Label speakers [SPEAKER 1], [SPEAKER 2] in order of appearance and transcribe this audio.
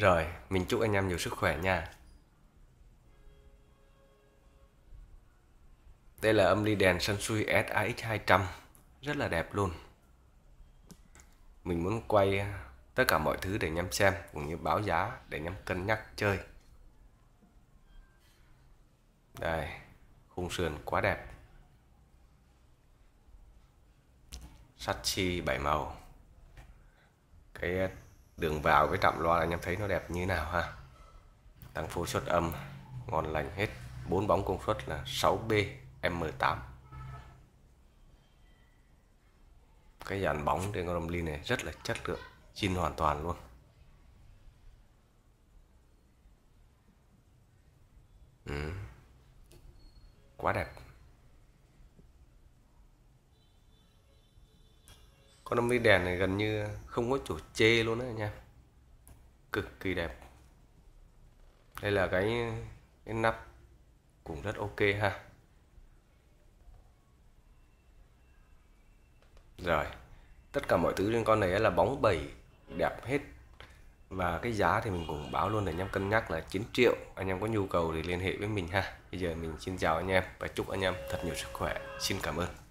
[SPEAKER 1] Rồi, mình chúc anh em nhiều sức khỏe nha. Đây là âm ly đèn Sansui SAX200 Rất là đẹp luôn. Mình muốn quay tất cả mọi thứ để anh em xem Cũng như báo giá để anh em cân nhắc chơi. Đây, khung sườn quá đẹp. Sắt chi bảy màu. Cái đường vào với trạm loa anh em thấy nó đẹp như thế nào ha? Tăng phối suất âm, ngon lành hết. Bốn bóng công suất là 6B M8 cái dàn bóng trên con đồng ly này rất là chất lượng zin hoàn toàn luôn. Ừ. quá đẹp. Con đồng ly đèn này gần như không có chỗ chê luôn đấy nha cực kỳ đẹp. Đây là cái, cái nắp cũng rất ok ha. Rồi, tất cả mọi thứ trên con này là bóng bẩy đẹp hết. Và cái giá thì mình cũng báo luôn để anh em cân nhắc là 9 triệu. Anh em có nhu cầu thì liên hệ với mình ha. Bây giờ mình xin chào anh em và chúc anh em thật nhiều sức khỏe. Xin cảm ơn.